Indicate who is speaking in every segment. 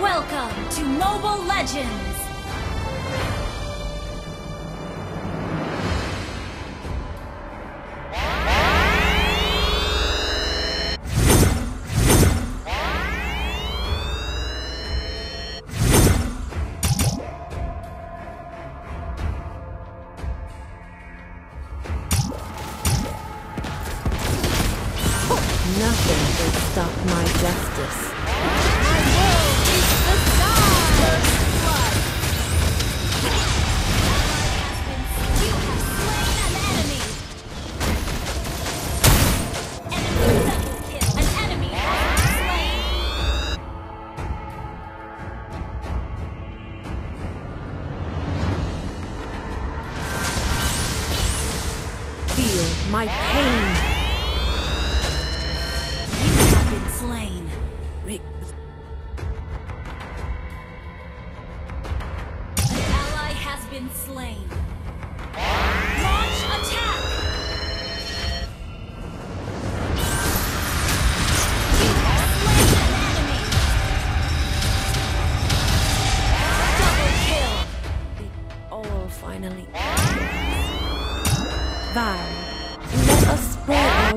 Speaker 1: Welcome to Mobile Legends!
Speaker 2: Nothing will stop my justice.
Speaker 1: My
Speaker 2: pain.
Speaker 1: You have been slain.
Speaker 2: Rick,
Speaker 1: An ally has been slain. Launch attack! You have slain enemy! Double kill!
Speaker 2: all finally. Val,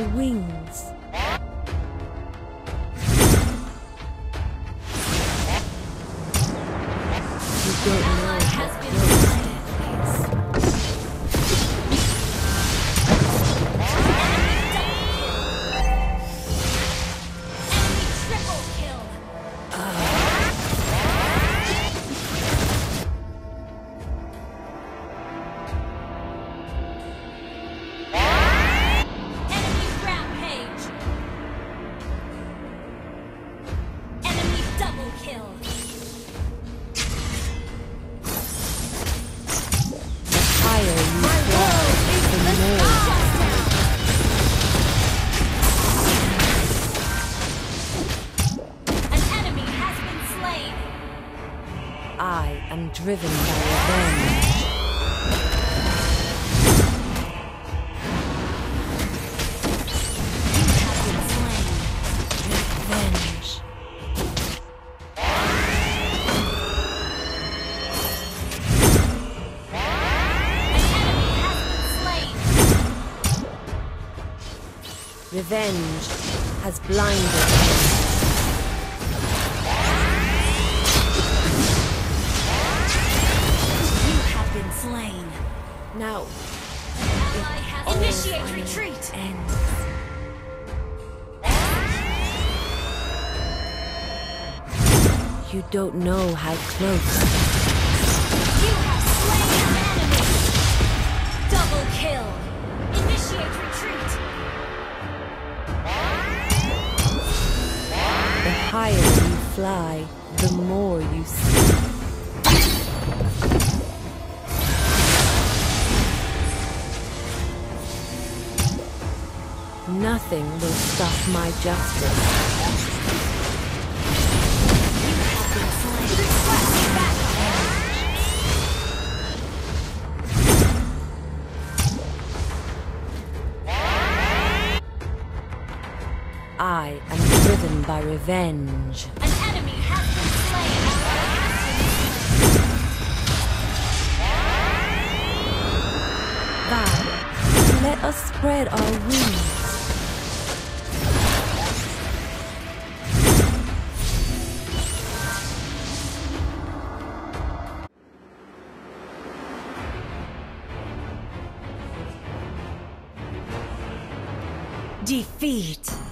Speaker 2: wings. I am driven by revenge. Revenge
Speaker 1: has
Speaker 2: blinded.
Speaker 1: You have been slain!
Speaker 2: Now
Speaker 1: has
Speaker 2: oh.
Speaker 1: Initiate retreat!
Speaker 2: ends. You don't know how close.
Speaker 1: You have slain an enemy! Double kill! Initiate retreat!
Speaker 2: Higher you fly, the more you see. Nothing will stop my justice. Driven by revenge.
Speaker 1: An enemy has been slain!
Speaker 2: Val, let us spread our wings.
Speaker 1: Defeat!